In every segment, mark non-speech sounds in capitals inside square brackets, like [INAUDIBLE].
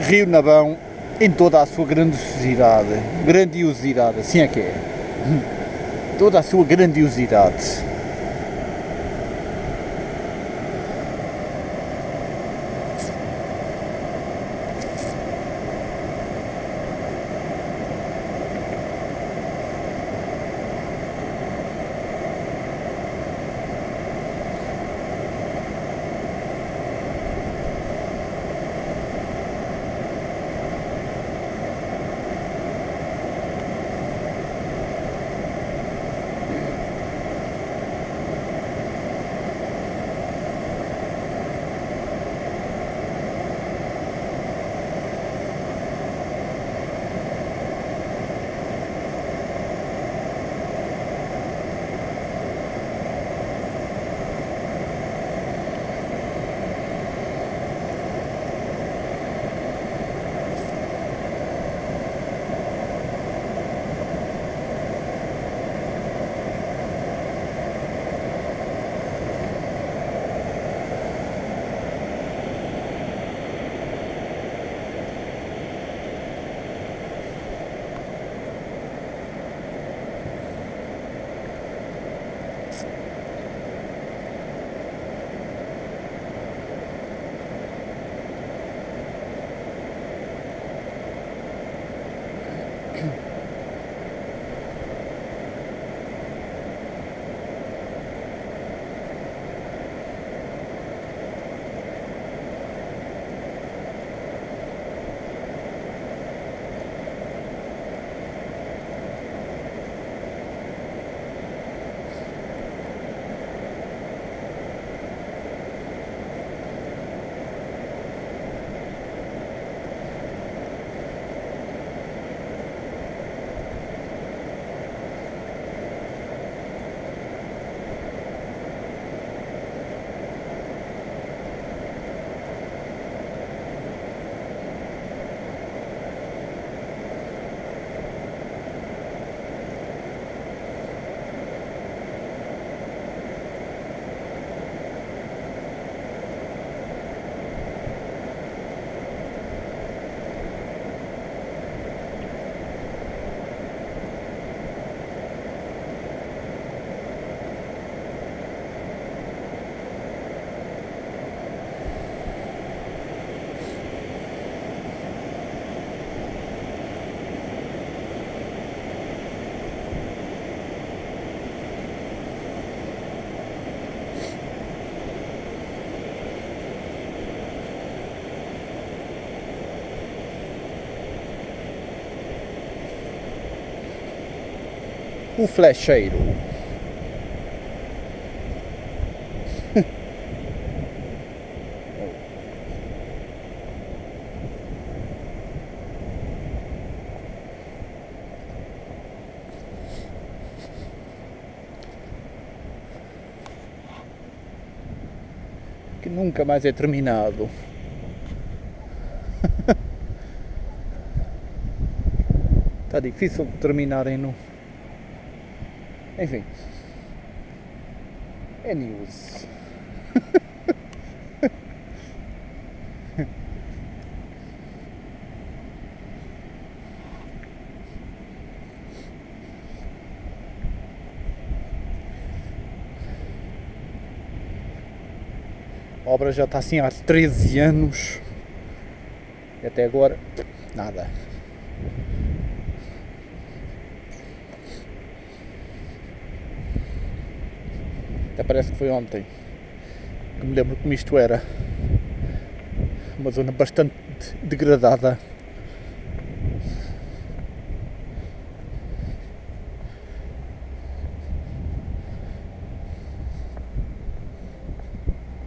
Rio Navão em toda a sua grandiosidade, grandiosidade, assim é que é, toda a sua grandiosidade. O flecheiro. que nunca mais é terminado. Está [LAUGHS] difícil terminarem no enfim. É news. A obra já está assim há 13 anos e até agora nada. Até parece que foi ontem que me lembro como isto era. Uma zona bastante degradada.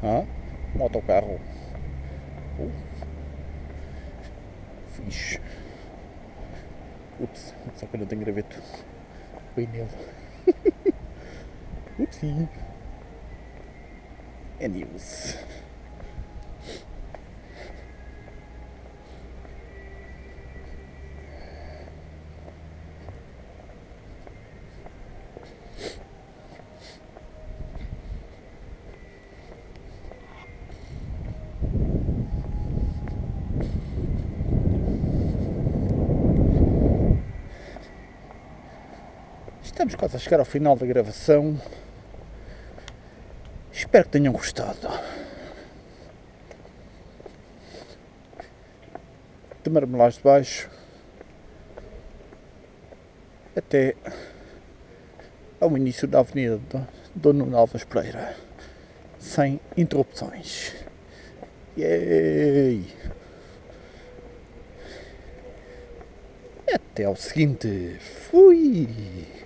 Ah, um autocarro. Uh. Fixe. Ups, só que eu não tenho graveto. Nele. [LAUGHS] Upsi é amigos. Estamos quase a chegar ao final da gravação. Espero que tenham gostado. De Marmelás de Baixo até ao início da Avenida Dona Nuno Alves Pereira, sem interrupções. Yay! Até ao seguinte. Fui!